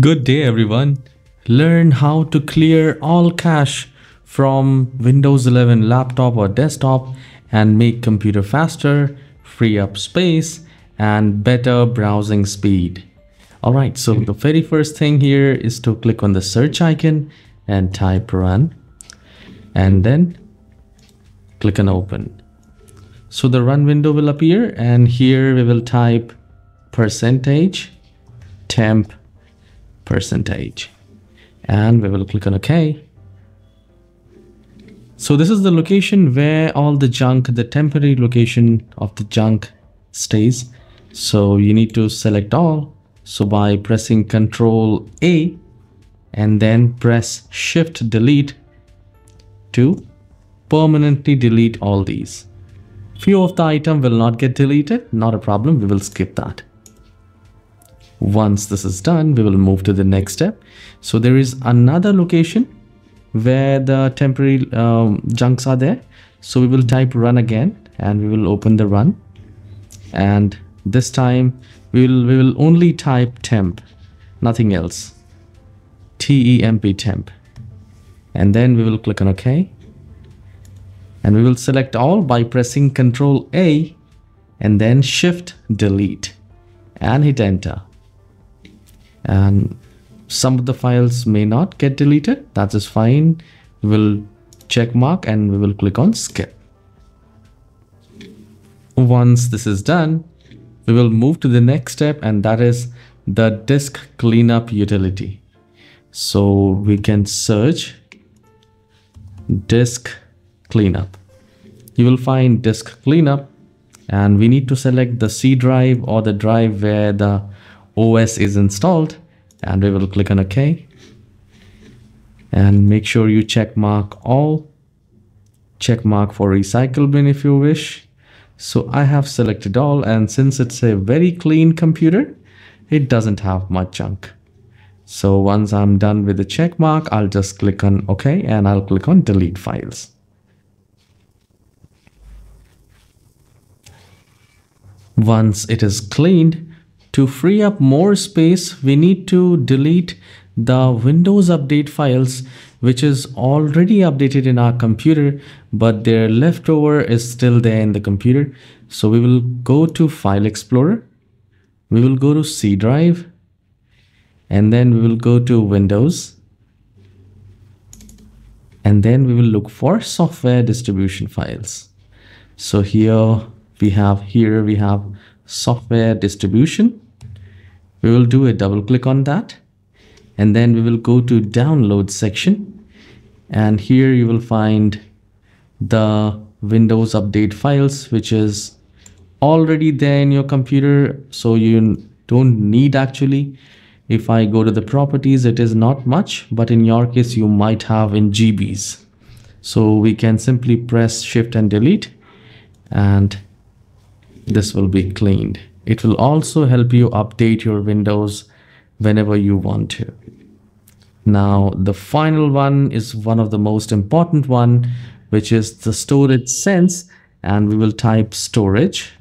Good day everyone. Learn how to clear all cache from Windows 11 laptop or desktop and make computer faster, free up space and better browsing speed. Alright, so the very first thing here is to click on the search icon and type run and then click on open. So the run window will appear and here we will type percentage temp percentage and we will click on OK. So this is the location where all the junk, the temporary location of the junk stays. So you need to select all. So by pressing Control A and then press Shift Delete to permanently delete all these. Few of the item will not get deleted, not a problem, we will skip that. Once this is done, we will move to the next step. So there is another location where the temporary um, junks are there. So we will type run again and we will open the run. And this time we will, we will only type temp, nothing else. T-E-M-P temp. And then we will click on OK. And we will select all by pressing Control A and then Shift Delete and hit enter and some of the files may not get deleted. That is fine. We'll check mark and we will click on skip. Once this is done we will move to the next step and that is the disk cleanup utility. So we can search disk cleanup. You will find disk cleanup and we need to select the C drive or the drive where the OS is installed and we will click on OK. And make sure you check mark all. Check mark for recycle bin if you wish. So I have selected all and since it's a very clean computer it doesn't have much junk. So once I'm done with the check mark I'll just click on OK and I'll click on delete files. Once it is cleaned to free up more space, we need to delete the Windows Update files which is already updated in our computer but their leftover is still there in the computer. So we will go to File Explorer, we will go to C drive and then we will go to Windows and then we will look for software distribution files. So here we have here we have software distribution. We will do a double click on that. And then we will go to download section. And here you will find the windows update files which is already there in your computer. So you don't need actually. If I go to the properties it is not much but in your case you might have in GBs so we can simply press shift and delete. And this will be cleaned it will also help you update your windows whenever you want to. Now, the final one is one of the most important one, which is the storage sense. And we will type storage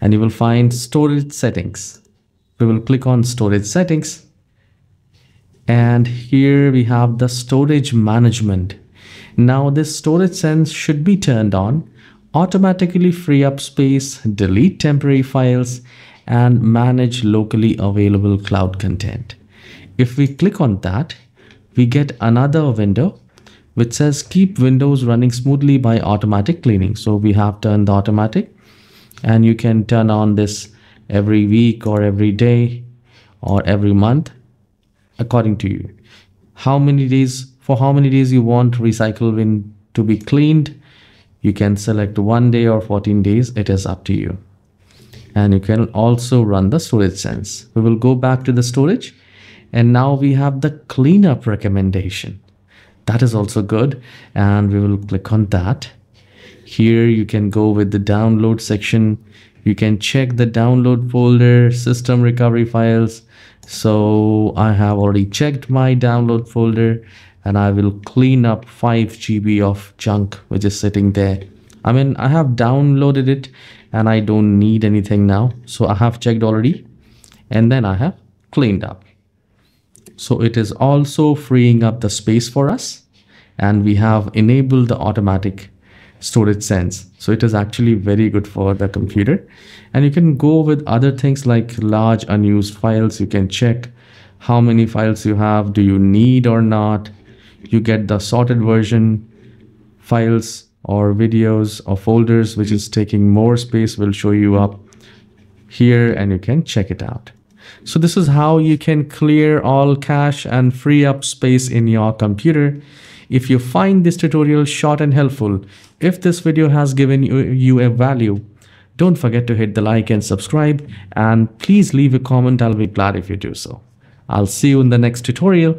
and you will find storage settings. We will click on storage settings. And here we have the storage management. Now this storage sense should be turned on automatically free up space, delete temporary files, and manage locally available cloud content. If we click on that, we get another window which says keep Windows running smoothly by automatic cleaning. So we have turned the automatic and you can turn on this every week or every day or every month according to you. How many days, for how many days you want recycle bin to be cleaned you can select one day or 14 days. It is up to you. And you can also run the storage sense. We will go back to the storage and now we have the cleanup recommendation. That is also good. And we will click on that. Here you can go with the download section. You can check the download folder, system recovery files. So I have already checked my download folder and I will clean up 5 GB of junk which is sitting there. I mean, I have downloaded it and I don't need anything now. So I have checked already and then I have cleaned up. So it is also freeing up the space for us and we have enabled the automatic storage sense. So it is actually very good for the computer. And you can go with other things like large unused files. You can check how many files you have, do you need or not. You get the sorted version files or videos or folders, which is taking more space will show you up here and you can check it out. So this is how you can clear all cache and free up space in your computer. If you find this tutorial short and helpful, if this video has given you, you a value, don't forget to hit the like and subscribe and please leave a comment. I'll be glad if you do so. I'll see you in the next tutorial.